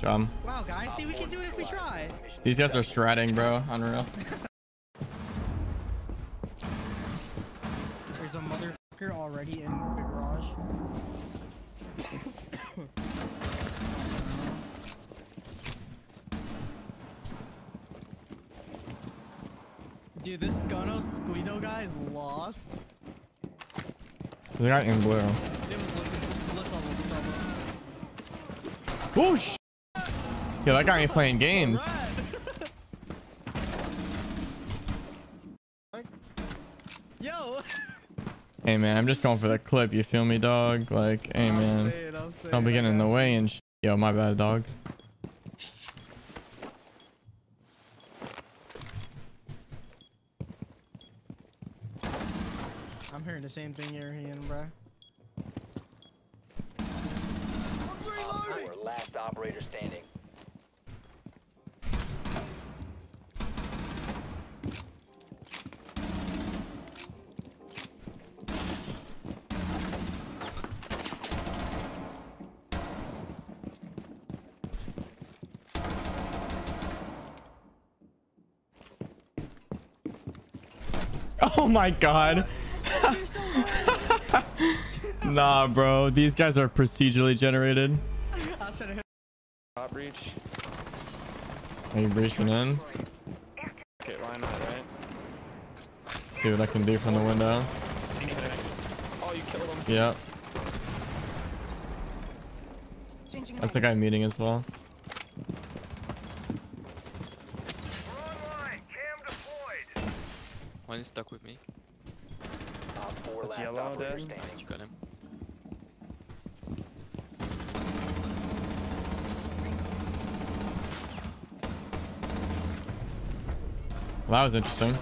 Job. Wow, guys, see, we can do it if we try. These guys are stratting, bro. Unreal. There's a motherfucker already in the garage. Dude, this Scono Squido guy is lost. There's a guy in blue. It was Yeah, that guy ain't playing games. Yo! Hey, man, I'm just going for the clip. You feel me, dog? Like, hey, I'm man. saying, I'm saying, Don't be getting in the got way and sh Yo, my bad, dog. I'm hearing the same thing you're hearing, bruh. Op four last operator standing. Oh, my God. nah, bro. These guys are procedurally generated. I was trying to hit. Top breach. Are you breaching in? Okay, why not, right? See what I can do from the window. Oh, you killed him. Yep. That's a guy meeting as well. One is stuck with me. Op four That's last yellow operator dead. standing. You got him. Well, that was interesting.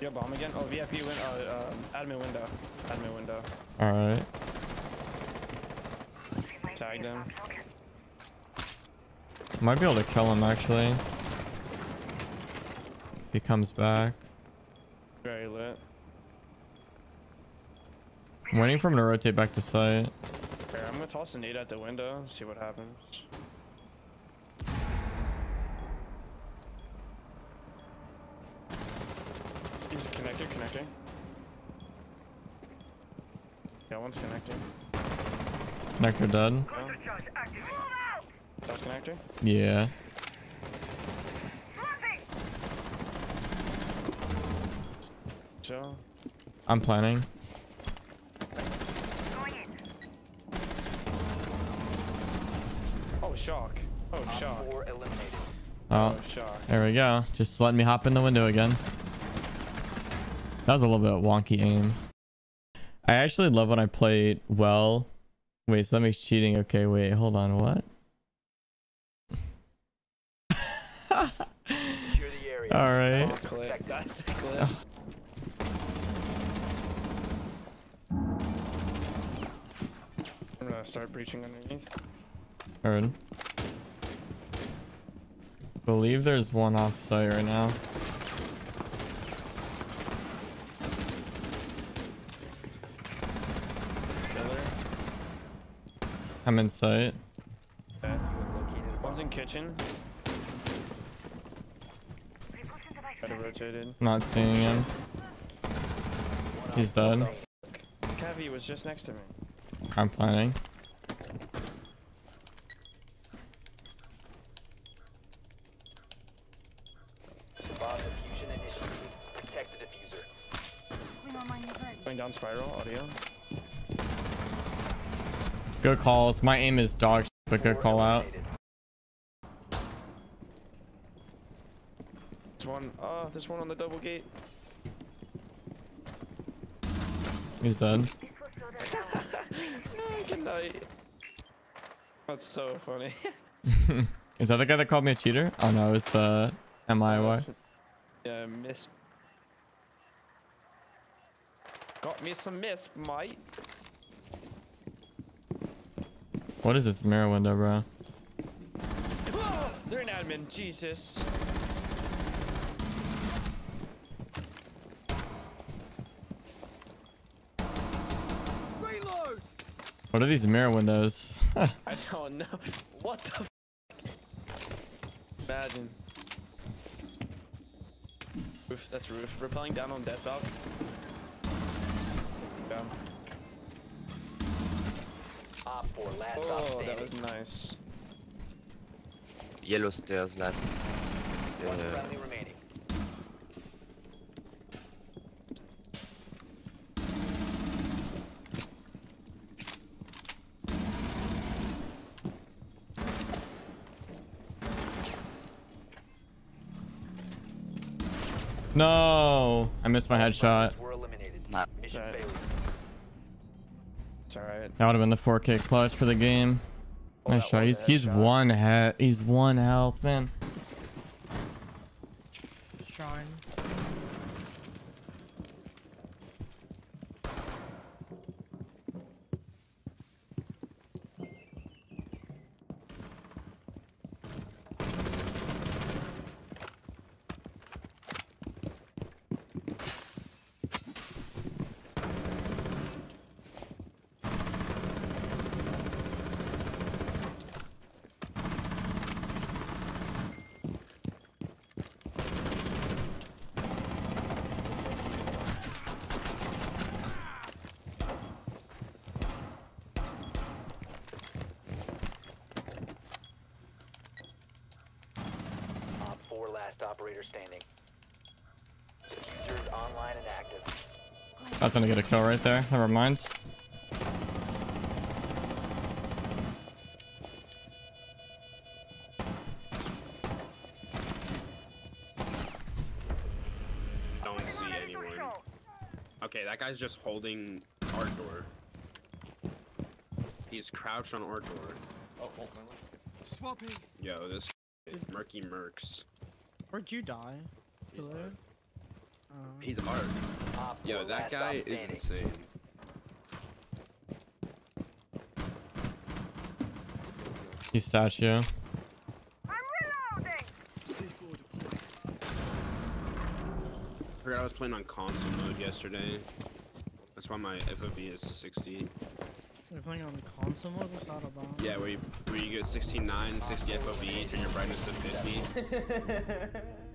You got bomb again? Oh, VIP win. Uh, um, admin window. Admin window. All right. Tagged him. Might be able to kill him actually. If he comes back. Very lit. I'm waiting for him to rotate back to site. Here, I'm gonna toss a nade at the window. See what happens. He's a connector, connecting. Yeah, one's connecting. Nectar dead. No? That's connector. Yeah. Chill. I'm planning. Oh, shock. Oh, Op shock. four eliminated. Oh, Oh, shock. there we go. Just let me hop in the window again. That was a little bit wonky aim. I actually love when I play well. Wait, so that makes cheating. Okay, wait, hold on. What? Secure the area. All right. That's start breaching underneath. Heard. Believe there's one off site right now. Killer. I'm in sight. Okay. Located a bomb. One's in kitchen. Got it rotated. Not seeing him. He's dead. Cavi was just next to me. I'm planning. Down spiral, audio. Good calls. My aim is dog, but good call out. There's one. Oh, there's one on the double gate. He's dead. Good night. That's so funny. is that the guy that called me a cheater? Oh no, it's the M I Y. That's- Yeah, miss. Got me some mist, mate. What is this mirror window, bro? They're an admin, Jesus. Reload. What are these mirror windows? I don't know. What the f Imagine. Roof, that's roof. Repelling down on dead dog. Down. Op 4, last stop Oh, that was nice. Yellow stairs last. One Uh, friendly remaining. no, I missed my headshot. Were eliminated. Nah. Mission Alright. It's alright. That would have been the 4K clutch for the game. Oh, Nice shot. He's he's headshot. one health. He's one health, man. Shrine. Op 4, last operator standing. Online and active. That's gonna get a kill right there. Never mind. don't see anyone. Okay, that guy's just holding our door. He's crouched on our door. Oh, oh, my lord. Yo, this murky mercs. Where'd you die? Below? Uh, He's art. Op 4, Yo, that guy is standing. insane. He's statue. I forgot I was playing on console mode yesterday. That's why my FOV is 60. You're playing on console mode? What's that about? Yeah, where you, where you get 69, 60 FOV, turn your brightness to 50.